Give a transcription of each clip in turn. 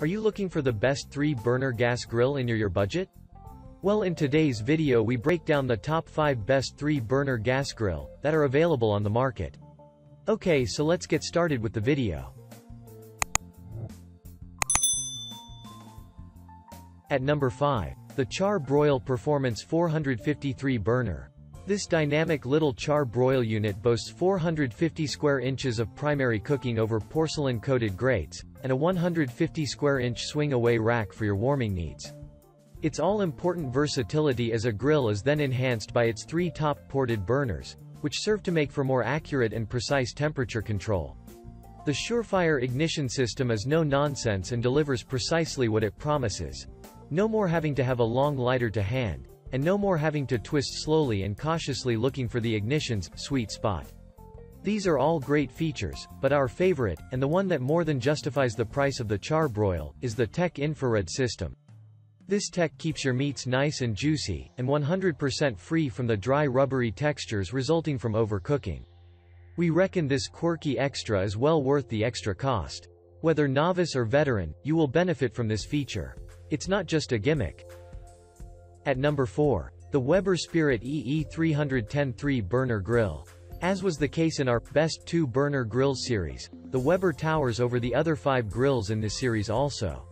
Are you looking for the best 3-burner gas grill in your, your budget? Well in today's video we break down the top 5 best 3-burner gas grill that are available on the market. Okay so let's get started with the video. At number 5. The Char-Broil Performance 453 Burner. This dynamic little char-broil unit boasts 450 square inches of primary cooking over porcelain-coated grates, and a 150 square inch swing-away rack for your warming needs. Its all-important versatility as a grill is then enhanced by its three top-ported burners, which serve to make for more accurate and precise temperature control. The Surefire ignition system is no nonsense and delivers precisely what it promises. No more having to have a long lighter to hand, and no more having to twist slowly and cautiously looking for the ignition's sweet spot. These are all great features, but our favorite, and the one that more than justifies the price of the charbroil, is the Tech infrared system. This tech keeps your meats nice and juicy, and 100% free from the dry rubbery textures resulting from overcooking. We reckon this quirky extra is well worth the extra cost. Whether novice or veteran, you will benefit from this feature. It's not just a gimmick, at number 4. The Weber Spirit EE310 3-burner grill. As was the case in our Best 2-burner grills series, the Weber towers over the other five grills in this series also.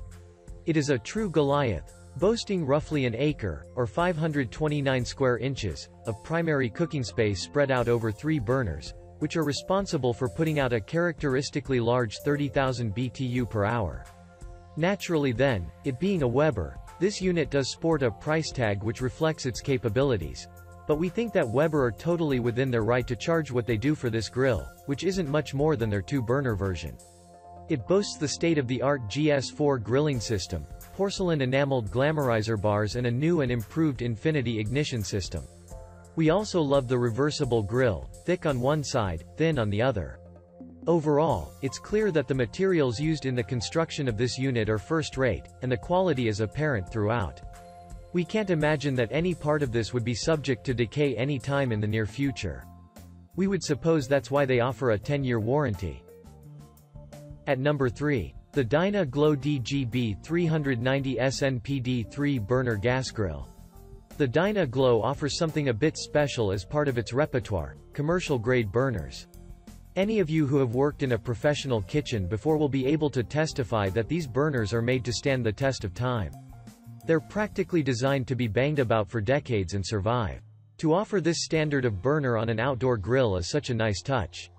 It is a true Goliath, boasting roughly an acre, or 529 square inches, of primary cooking space spread out over three burners, which are responsible for putting out a characteristically large 30,000 BTU per hour. Naturally then, it being a Weber, this unit does sport a price tag which reflects its capabilities. But we think that Weber are totally within their right to charge what they do for this grill, which isn't much more than their two-burner version. It boasts the state-of-the-art GS4 grilling system, porcelain enameled Flavorizer bars and a new and improved Infinity ignition system. We also love the reversible grill, thick on one side, thin on the other. Overall, it's clear that the materials used in the construction of this unit are first-rate, and the quality is apparent throughout. We can't imagine that any part of this would be subject to decay any time in the near future. We would suppose that's why they offer a 10-year warranty. At number 3. The Dyna-Glo DGB 390 SNPD 3-burner gas grill. The Dyna-Glo offers something a bit special as part of its repertoire, commercial-grade burners. Any of you who have worked in a professional kitchen before will be able to testify that these burners are made to stand the test of time. They're practically designed to be banged about for decades and survive. To offer this standard of burner on an outdoor grill is such a nice touch.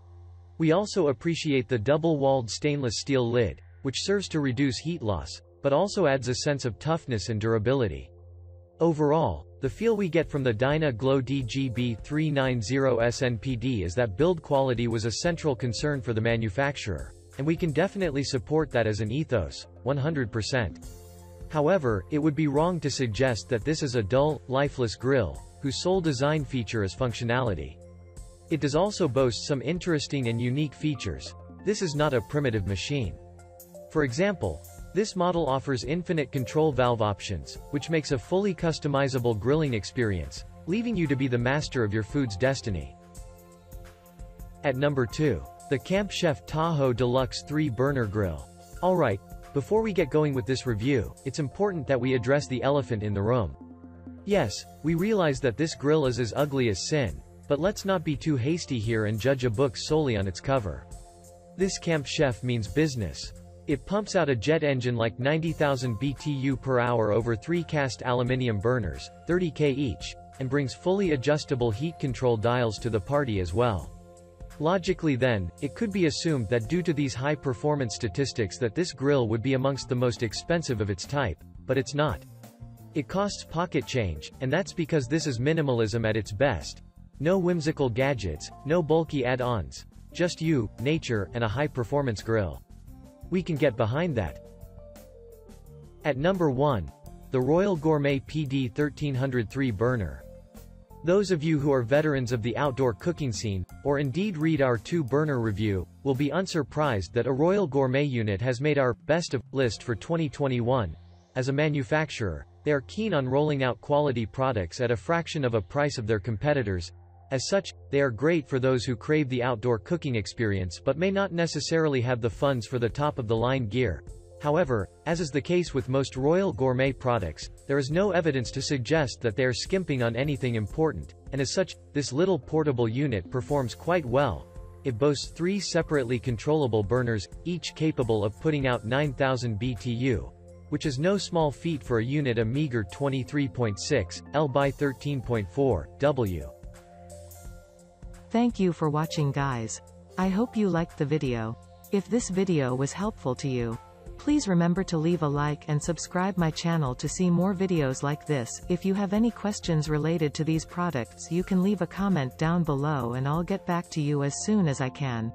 We also appreciate the double-walled stainless steel lid, which serves to reduce heat loss, but also adds a sense of toughness and durability. Overall, the feel we get from the Dyna-Glo DGB 390 SNPD is that build quality was a central concern for the manufacturer, and we can definitely support that as an ethos, 100%. However, it would be wrong to suggest that this is a dull, lifeless grill, whose sole design feature is functionality. It does also boast some interesting and unique features. This is not a primitive machine. For example, this model offers infinite control valve options, which makes a fully customizable grilling experience, leaving you to be the master of your food's destiny. At number 2. The Camp Chef Tahoe Deluxe 3-Burner Grill. Alright, before we get going with this review, it's important that we address the elephant in the room. Yes, we realize that this grill is as ugly as sin, but let's not be too hasty here and judge a book solely on its cover. This Camp Chef means business. It pumps out a jet engine like 90,000 BTU per hour over three cast aluminium burners, 30k each, and brings fully adjustable heat control dials to the party as well. Logically then, it could be assumed that due to these high performance statistics that this grill would be amongst the most expensive of its type, but it's not. It costs pocket change, and that's because this is minimalism at its best. No whimsical gadgets, no bulky add-ons. Just you, nature, and a high-performance grill. We can get behind that. At number 1. The Royal Gourmet PD 1303 Burner. Those of you who are veterans of the outdoor cooking scene, or indeed read our two-burner review, will be unsurprised that a Royal Gourmet unit has made our best of list for 2021. As a manufacturer, they are keen on rolling out quality products at a fraction of a price of their competitors, as such, they are great for those who crave the outdoor cooking experience but may not necessarily have the funds for the top-of-the-line gear. However, as is the case with most Royal Gourmet products, there is no evidence to suggest that they are skimping on anything important, and as such, this little portable unit performs quite well. It boasts three separately controllable burners, each capable of putting out 9000 BTU, which is no small feat for a unit a meager 23.6 L by 13.4 W. Thank you for watching guys. I hope you liked the video. If this video was helpful to you, Please remember to leave a like and subscribe my channel to see more videos like this. If you have any questions related to these products you can leave a comment down below and I'll get back to you as soon as I can.